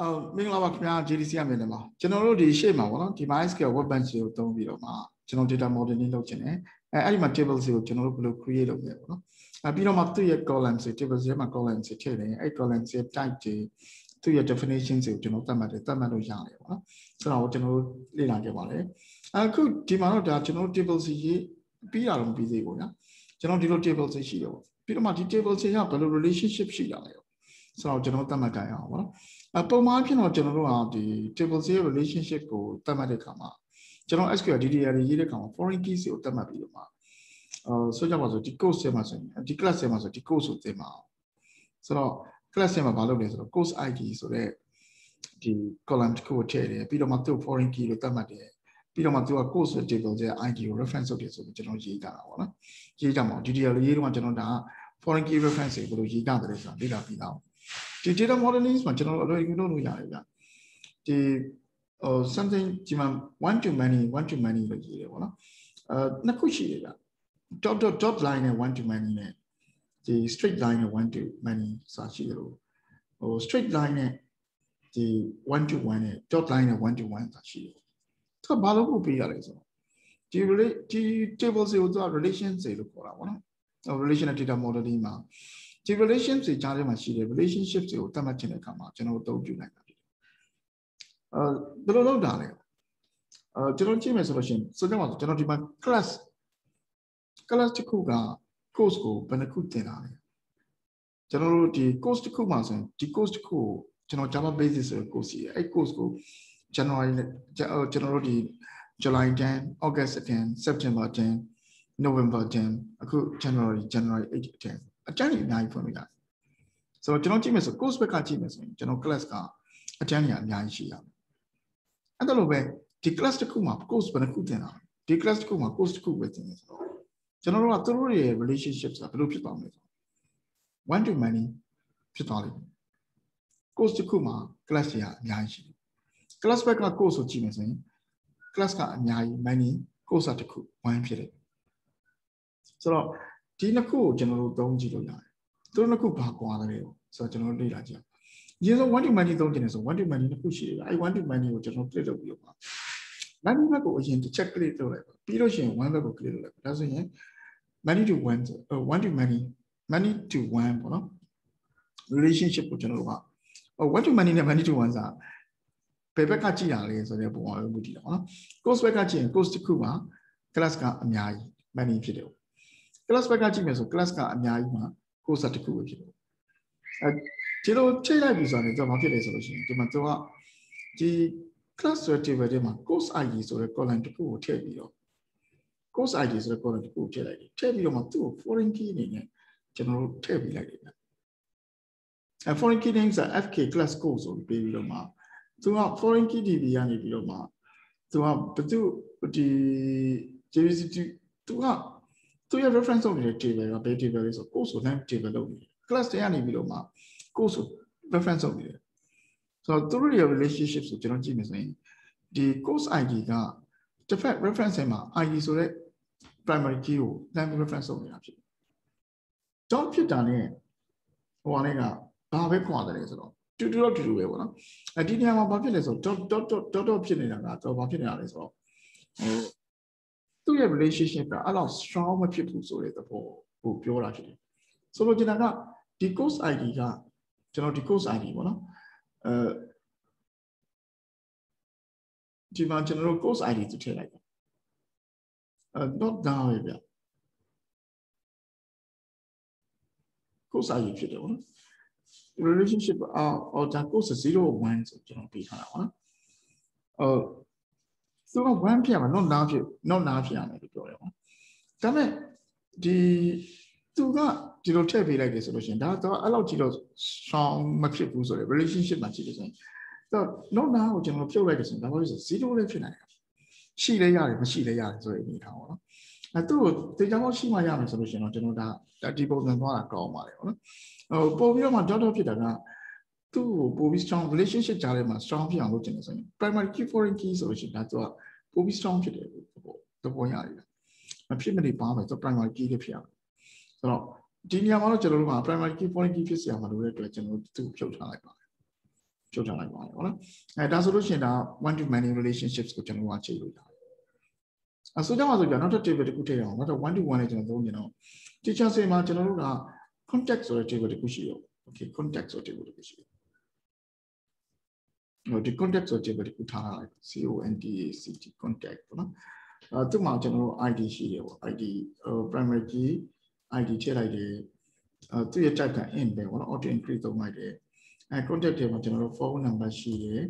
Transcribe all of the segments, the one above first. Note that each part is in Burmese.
အော်မင်္ဂလာပါခင်ဗျာ JDC ရမြန်တယ်မှာကျွန်တော်တို့ဒီရှေ့မှာပေါ့နော်ဒီ MySQL web bench ကိုသုံးပြီးတော့မှကျွန်တော် data modeling လုပ်ချင်တယ်အဲအဲ့ဒီမှာ tables ကိုကျွန်တော်တို့ဘယ်လို create လုပ်လဲပေါ့နော်အဲပြီးတော့မှသူ့ရဲ့ columns တွေ tables တွေမှာ columns တွေထည့်တယ်အဲ့ columns ရဲ့ type တွေသူ့ရဲ့ definition တွေကိုကျွန်တော်သတ်မှတ်တယ်သတ်မှတ်လို့ရတယ်ပေါ့နော်ဆိုတော့ကျွန်တော်တို့လေ့လာခဲ့ပါတယ်အခုဒီမှာတော့ဒါကျွန်တော်တို့ tables ရေးပြီးတာတော့မပြီးသေးဘူးဗျာကျွန်တော်ဒီလို tables ရှိတယ်ပေါ့ပြီးတော့မှဒီ tables တွေကဘယ်လို relationship ရှိတာလဲဆိုတော့ကျွန်တော်သတ်မှတ်ကြရအောင်ပေါ့နော် အပုံမှန်ဖြစ်တော့ကျွန်တော်တို့ကဒီ table zero relationship ကိုသတ်မှတ်တဲ့အခါမှာကျွန်တော် SQL DDR ရေးတဲ့အခါမှာ foreign keys ကိုသတ်မှတ်ပြီးတော့မှအဲဆိုကြပါစို့ဒီ course ထဲမှာဆိုရင်ဒီ class ထဲမှာဆိုဒီ course ကိုသင်ပါအောင်ဆိုတော့ class ထဲမှာဘာလုပ်လဲဆိုတော့ course ID ဆိုတဲ့ဒီ column တစ်ခုကိုထည့်တယ်ပြီးတော့မှသူ့ foreign key လို့သတ်မှတ်တယ်ပြီးတော့မှသူက course table ရဲ့ ID ကို reference လုပ်တယ်ဆိုပြီးကျွန်တော်ရေးကြတာပေါ့နော်ရေးကြမှာ DDR ရေးတော့ကျွန်တော်ဒါ foreign key reference ကိုဘယ်လိုရေးကြတယ်ဆိုတာလေ့လာပြီးသား ဒီ data modeling မှာကျွန်တော်တို့အလွယ်တကူလုပ်လို့ရတယ်ဗျဒီဟို something ဒီမှာ one to many one to many လို့ရေးတယ်ပေါ့နော်အဲနှစ်ခုရှိတယ်ဗျ dot dot dot line နဲ့ one to many နဲ့ဒီ straight line နဲ့ one to many စာရှိတယ်လို့ဟို straight line နဲ့ဒီ one to one နဲ့ dot line နဲ့ one to one စာရှိတယ်သူကဘာလို့ပို့ပေးရလဲဆိုတော့ဒီ relate ဒီ table တွေကိုသူက relation တွေလို့ခေါ်တာပေါ့နော် relation data modeling မှာ ဒီ relationship တွေကြားထဲမှာရှိတဲ့ relationship တွေကိုသတ်မှတ်ခြင်းတဲ့အခါမှာကျွန်တော်တို့အသုံးပြုနိုင်တာဖြစ်တယ်။အဲဘယ်လိုလုပ်တာလဲ။အဲကျွန်တော်ကြည့်မယ်ဆိုလို့ရှိရင်ဆိုကြပါစို့ကျွန်တော်ဒီမှာ class class တစ်ခုက course ကိုဘယ်နှခုသင်တာလဲ။ကျွန်တော်တို့ဒီ course တစ်ခုမှာဆိုရင်ဒီ course တစ်ခုကိုကျွန်တော် Java basis ဆိုတဲ့ course ကြီးအဲ့ course ကို January ကျွန်တော်တို့ဒီ July 10 August 10 September 10 November 10အခု January January 8 10 အကျန်းကြီးအများကြီးဖွင့်လို့ရတယ်ဆိုတော့ကျွန်တော်ကြည့်မယ်ဆို course ဘက်ကကြည့်မယ်ဆိုရင်ကျွန်တော် class ကအကျန်းကြီးအများကြီးရှိရမယ်အဲ့ဒါလိုပဲဒီ class တစ်ခုမှာ course ဘယ်နှခုသင်တာဒီ class တစ်ခုမှာ course တစ်ခုပဲသင်နေဆိုတော့ကျွန်တော်တို့ကသူတို့ရဲ့ relationship ဆိုတာဘယ်လိုဖြစ်သွားမလဲဆို one to many ဖြစ်သွားလိမ့်မယ် course တစ်ခုမှာ class တွေကအများကြီးရှိတယ် class ဘက်က course ကိုကြည့်မယ်ဆိုရင် class ကအများကြီး many course တစ်ခု one ဖြစ်တယ်ဆိုတော့ ဒီနှစ်ခုကိုကျွန်တော်တို့သုံးကြည့်လို့ရတယ်သူတို့နှစ်ခုဘာကွာတယ်ဆိုတော့ကျွန်တော်တို့လေ့လာကြည့်အောင်အရင်ဆုံး one to many သုံးကြည့်နေဆို one to many နှစ်ခုရှိတယ်အဲ one to many ကိုကျွန်တော် click လုပ်ပြီးတော့ပါ many ဘက်ကိုအရင်တစ်ချက် click လုပ်လိုက်ပါပြီးလို့ရှိရင် one ဘက်ကို click လုပ်လိုက်ပါဒါဆိုရင် many to one ဆို one to many many to one ပေါ့နော် relationship ကိုကျွန်တော်တို့က one to many နဲ့ many to one ဆိုတာဘယ်ဘက်ကကြည့်ရလဲဆိုတဲ့ပုံစံမျိုးကြည့်တာပေါ့နော် course ဘက်ကကြည့်ရင် course တစ်ခုမှာ class ကအများကြီး many ဖြစ်တယ် class ဘက်ကကြည့်မယ်ဆို class ကအများကြီးမှာ course တစ်ခုပဲဖြစ်တယ်အဲဒီလိုချိန်လိုက်ပြီဆိုရင်တော့ဘာဖြစ်လဲဆိုလို့ရှိရင်ဒီမှာသူကဒီ class ဆိုတဲ့ table ထဲမှာ course id ဆိုတဲ့ column တစ်ခုကိုထည့်ပြီးတော့ course id ဆိုတဲ့ column တစ်ခုကိုထည့်လိုက်တယ်ထည့်ပြီးတော့မှသူ့ကို foreign key အနေနဲ့ကျွန်တော်တို့ထည့်ပြီးလိုက်တယ်အဲ foreign key names က fk class code ဆိုပြီးပြီးတော့မှသူက foreign key db ကနေပြီးတော့မှသူကဘသူဒီ JVC သူက သူရဲ့ reference လုပ်နေတဲ့ table ကဘယ် table လဲဆို course ကို name table လုပ်နေတယ် class တွေကနေပြီးတော့မှ course ကို reference လုပ်နေတယ်ဆိုတော့သူတို့ရဲ့ relationship ဆိုကျွန်တော်ကြည့်မယ်ဆိုရင်ဒီ course id ကတစ်ဖက် reference ထဲမှာ id ဆိုတဲ့ primary key ကို name reference လုပ်နေတာဖြစ်တယ် dot ဖြစ်တာနဲ့ဟိုအနေကဘာပဲခွာတယ်ဆိုတော့တူတူတော့တူတူပဲပေါ့နော်အဒီနေရာမှာဘာဖြစ်လဲဆိုတော့ dot dot dot dot ဖြစ်နေတာကတော့ဘာဖြစ်နေတာလဲဆိုတော့ဟိုသူ့ ရဲ့ relationship ကအဲ့လောက် strong မဖြစ်ဘူးဆိုတဲ့သဘောကိုပြောတာဖြစ်တယ်ဆိုလိုချင်တာကဒီ course ID ကကျွန်တော်ဒီ course ID ပေါ့နော်အဲဒီမှာကျွန်တော်တို့ course ID သူထည့်လိုက်တယ်အဲ not down ပဲဗျ course ID ဖြစ်တယ်ပေါ့နော် relationship အော်အော်ဒါ course 0 1ဆိုကျွန်တော်ပေးထားတာပေါ့နော်အော် သူက1ဖြစ်ရမှာ not now ဖြစ် not now ဖြစ်ရမယ်လို့ပြောတယ်ပေါ့ဒါပေမဲ့ဒီသူကဒီလိုထည့်ပေးလိုက်တယ်ဆိုလို့ရှိရင်ဒါတော့အဲ့လောက်ကြီးတော့ strong မဖြစ်ဘူးဆိုတဲ့ relationship မှာကြည့်လို့ဆိုရင်တော့ not now ကိုကျွန်တော်ဖြုတ်လိုက်တယ်ဆိုရင်ဒါဘာလို့ဆို0လည်းဖြစ်နိုင်တယ်ရှိလည်းရတယ်မရှိလည်းရတယ်ဆိုတဲ့အနေထားပေါ့နော်အဲသူ့ကိုတေချာပေါက်ရှိမှရမယ်ဆိုလို့ရှိရင်တော့ကျွန်တော်ဒါဒီပုံစံသွားတာကောင်းပါလေပေါ့နော်ဟိုပို့ပြီးတော့မှ dot dot ဖြစ်တာက သူ့ကိုပို့ပြီး strong relationship ကြားထဲမှာ strong ဖြစ်အောင်လုပ်ချင်တယ်ဆိုရင် primary key foreign key ဆိုလို့ရှိရင်ဒါသူကပို့ပြီး strong ဖြစ်တယ်ပေါ့သဘောရတယ်မဖြစ်မနေပါမယ်သူ primary key လေးဖြစ်အောင်ဆိုတော့ဒီနေရာမှာတော့ကျွန်တော်တို့က primary key foreign key ဖြစ်စရာမလိုတဲ့အတွက်ကျွန်တော်တို့သူ့ဖြုတ်ထားလိုက်ပါတယ်ဖြုတ်ထားလိုက်ပါတယ်ဟုတ်လားအဲဒါဆိုလို့ရှိရင်ဒါ one to many relationships ကိုကျွန်တော်ကချိန်လို့ရတယ်အဆိုကြမှာဆိုကြနောက်တစ် table တစ်ခုထည့်ရအောင်နောက်တော့ one to one နဲ့ကျွန်တော်သုံးကြတော့ teacher ဆေးမှာကျွန်တော်တို့က contact ဆိုတဲ့ table တစ်ခုရှိရော okay contact ဆိုတဲ့ table တစ်ခုရှိရော ဟိုဒီ contact ဆိုတဲ့ table တစ်ခုထားထားလိုက် C O N T A C T contact ပေါ့နော်အဲသူ့မှာကျွန်တော်တို့ ID ရှိတယ်ပေါ့ ID primary key ID ထည့်လိုက်တယ်အဲသူ့ရဲ့ type က int ပဲပေါ့နော် auto increase သုံးလိုက်တယ်အဲ contact ထဲမှာကျွန်တော်တို့ phone number ရှိတယ်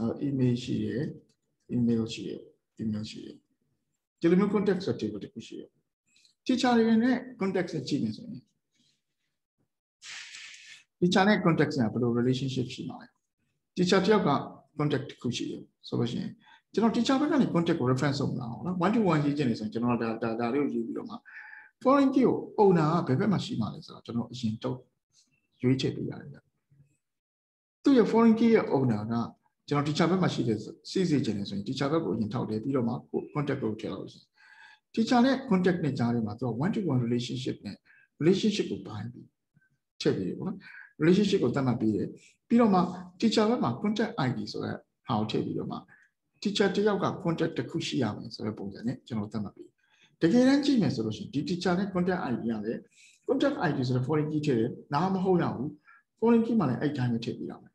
အဲ email ရှိတယ် email ရှိတယ် email ရှိတယ်ဒီလိုမျိုး contact ဆိုတဲ့ table တစ်ခုရှိတယ် teacher တွေနဲ့ contact ဆက်ကြည့်နေဆိုရင် teacher နဲ့ contact ဆက်ဘယ်လို relationship ရှိမှာလဲ teacher တယောက်က contact တစ်ခုရှိတယ်ဆိုလို့ရှိရင်ကျွန်တော် teacher ဘက်ကနေ contact ကို reference လုပ်မလားနော် one to one ရေးခြင်းနေဆိုရင်ကျွန်တော်ဒါဒါဒါလေးကိုရေးပြီးတော့မှ foreign key ကို owner ကဘယ်ဘက်မှာရှိမှာလဲဆိုတော့ကျွန်တော်အရင်တော့ရွေးချယ်ပေးရတယ်သူ့ရဲ့ foreign key ရဲ့ owner ကကျွန်တော် teacher ဘက်မှာရှိတယ်စီစီခြင်းနေဆိုရင် teacher ဘက်ကိုအရင်ထောက်တယ်ပြီးတော့မှ contact ကိုထည့်လို့ရှိရင် teacher နဲ့ contact နဲ့ကြားထဲမှာသူက one to one relationship နဲ့ relationship ကိုပိုင်းပြီးထည့်ပြီးပေါ့နော် relationship ကိုသတ်မှတ်ပြီးတယ်ပြီးတော့မှ teacher ဘက်မှာ contact ID ဆိုတဲ့ဟာကိုထည့်ပြီးတော့မှ teacher တယောက်က contact တစ်ခုရှိရမယ်ဆိုတဲ့ပုံစံနဲ့ကျွန်တော်သတ်မှတ်ပြီးတကယ်တမ်းကြည့်မယ်ဆိုလို့ရှိရင်ဒီ teacher နဲ့ contact ID ရတယ် contact ID ဆိုတဲ့ foreign key ထည့်တယ်နားမဟုတ်ရဘူး foreign key မှာလည်းအဲ့တိုင်းပဲထည့်ပြီးရမယ်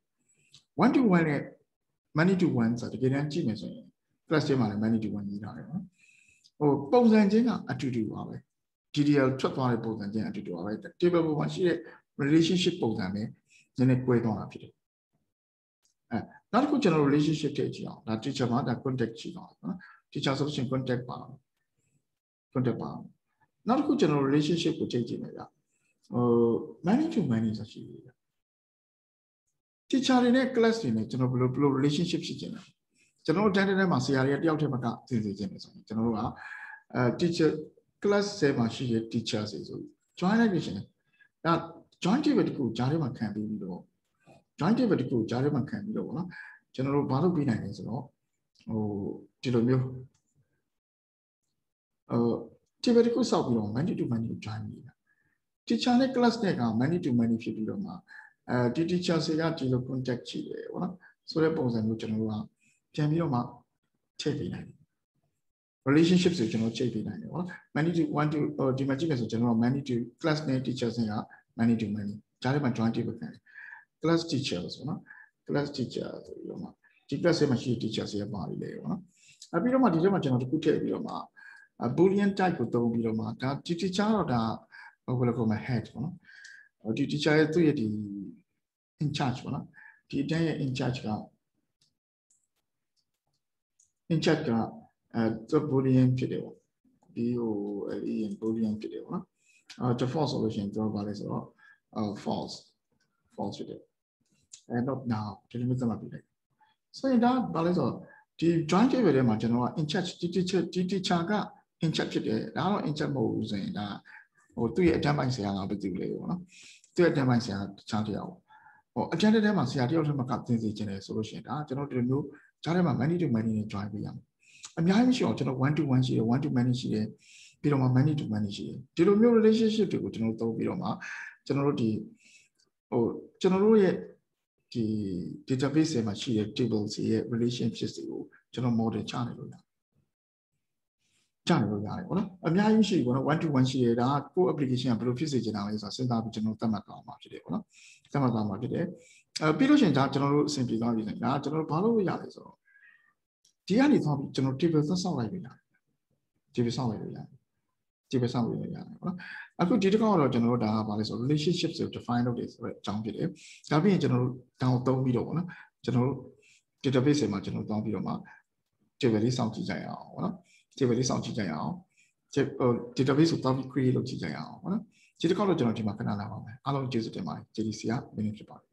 one to one နဲ့ many to one ဆိုတကယ်တမ်းကြည့်မယ်ဆိုရင် class ထဲမှာလည်း many to one ရေးထားတယ်နော်ဟိုပုံစံချင်းကအတူတူပါပဲ DDL ထွက်သွားတဲ့ပုံစံချင်းအတူတူပါပဲ table ပေါ်မှာရှိတဲ့ relationship ပုံစံပဲနည်းနည်း꿰သွားတာဖြစ်တယ်အဲနောက်တစ်ခုကျွန်တော် relationship ထည့်ကြည့်အောင်ဒါ teacher မှာဒါ contact ကြည့်တော့နော် teacher ဆိုလို့ရှိရင် contact ပါ contact ပါနောက်တစ်ခုကျွန်တော် relationship ကိုချိန်ကြည့်မယ်ဗျဟို many to many ဆိုရှိတယ် teacher တွေနဲ့ class တွေနဲ့ကျွန်တော်ဘယ်လိုဘယ်လို relationship ရှိကြလဲကျွန်တော်တို့တန်းတန်းမှာဆရာတွေကတယောက်တည်းမကသင်စေခြင်းတယ်ဆိုရင်ကျွန်တော်တို့ကအဲ teacher class ဆဲမှာရှိတဲ့ teacher တွေဆို join လိုက်လို့ရှိရင်အဲ join table တခုဂျားထဲမှာခံပြီးပြီးတော့ join table တခုဂျားထဲမှာခံပြီးတော့ဗောနော်ကျွန်တော်တို့ဘာလုပ်ပြီးနိုင်လဲဆိုတော့ဟိုဒီလိုမျိုးဟို table တခုစောက်ပြီးတော့ many to many join နေတာ teacher နဲ့ class နဲ့က many to many ဖြစ်ပြီးတော့မှအဲဒီ teacher တွေကဒီလို contact ရှိတယ်ဗောနော်ဆိုတဲ့ပုံစံမျိုးကျွန်တော်တို့ကပြန်ပြီးတော့မှချိန်ပေးနိုင်တယ် relationship ဆိုကျွန်တော်ချိန်ပေးနိုင်တယ်ဗောနော် many to one to ဒီမှာကြည့်မယ်ဆိုကျွန်တော် many to class နဲ့ teachers တွေက many to many ကြားထဲမှာ join table ခံတယ် class teachers ပေါ့နော် class teacher ဆိုပြီးတော့မှဒီ class မှာရှိတဲ့ teachers တွေပါပြီလေပေါ့နော်အပြီးတော့မှဒီထဲမှာကျွန်တော်တခုထည့်ပြီးတော့မှ boolean type ကိုသုံးပြီးတော့မှဒါဒီ teacher တော့ဒါဟိုဘယ်လိုခေါ်မလဲ head ပေါ့နော်ဒီ teacher ရဲ့သူ့ရဲ့ဒီ in charge ပေါ့နော်ဒီအတန်းရဲ့ in charge က in charge ကအဲသူ boolean ဖြစ်တယ်ပေါ့ဒီဟိုအဲ boolean ဖြစ်တယ်ပေါ့နော် အဲ default ဆိုလို့ရှိရင်သူကဘာလဲဆိုတော့ false false ဖြစ်တယ်အဲ not now ဒီလိုမျိုးသတ်မှတ်ပြလိုက်ဆိုရင်ဒါဘာလဲဆိုတော့ဒီ join table ထဲမှာကျွန်တော်က in charge ဒီ teacher ဒီ teacher က in charge ဖြစ်တယ်ဒါတော့ in charge မဟုတ်ဘူးဆိုရင်ဒါဟိုသူ့ရဲ့အတန်းပိုင်းဆရာကဘယ်သူလဲပေါ့နော်သူ့ရဲ့အတန်းပိုင်းဆရာတခြားတရားဟိုအတန်းထဲမှာဆရာတယောက်ထဲမှာကသင်စီခြင်းတယ်ဆိုလို့ရှိရင်ဒါကျွန်တော်ဒီလိုမျိုးကြားထဲမှာ many to many နဲ့ join ပေးရမယ်အများကြီးမရှိအောင်ကျွန်တော်1 to 1ရှိတယ်1 to many ရှိတယ် ပြီးတော့မှ many to many ရှိတယ်ဒီလိုမျိုး relationship တွေကိုကျွန်တော်သုံးပြီးတော့မှကျွန်တော်တို့ဒီဟိုကျွန်တော်တို့ရဲ့ဒီ database ထဲမှာရှိတဲ့ tables ရဲ့ relationship တွေကိုကျွန်တော် model ချနေလို့ရတယ်ချနေလို့ရတယ်ပေါ့နော်အများကြီးရှိပေါ့နော်1 to 1ရှိတယ်ဒါကကို application ကဘယ်လိုဖြစ်စေချင်တာလဲဆိုတာစဉ်းစားပြီးကျွန်တော်သတ်မှတ်ကောင်းမှာဖြစ်တယ်ပေါ့နော်သတ်မှတ်ကောင်းမှာဖြစ်တယ်အဲပြီးလို့ရှိရင်ဒါကျွန်တော်တို့အဆင်ပြေသွားပြီလေဒါကျွန်တော်တို့ဘာလို့ရလဲဆိုတော့ဒီကနေသွားပြီးကျွန်တော် table ဆက်ဆောက်လိုက်ပြီလား table ဆောက်လိုက်လို့ ရတယ် table ဆောက်လို့ရတယ်ပေါ့နော်အခုဒီတစ်ခါတော့ကျွန်တော်တို့ဒါကဘာလဲဆို relationship ကို define လုပ်တယ်ဆိုတော့အကြောင်းဖြစ်တယ်ဒါပြီးရင်ကျွန်တော်တို့တောင်းသုံးပြီးတော့ပေါ့နော်ကျွန်တော်တို့ database မှာကျွန်တော်တောင်းပြီးတော့မှ table လေးစောင့်ကြည့်ကြရအောင်ပေါ့နော် table လေးစောင့်ကြည့်ကြရအောင် database ကိုတောင်းပြီး create လုပ်ကြည့်ကြရအောင်ပေါ့နော်ဒီတစ်ခါတော့ကျွန်တော်ဒီမှာခဏလာပါမယ်အားလုံးကျေးဇူးတင်ပါတယ် JDC က minute ဖြစ်ပါတယ်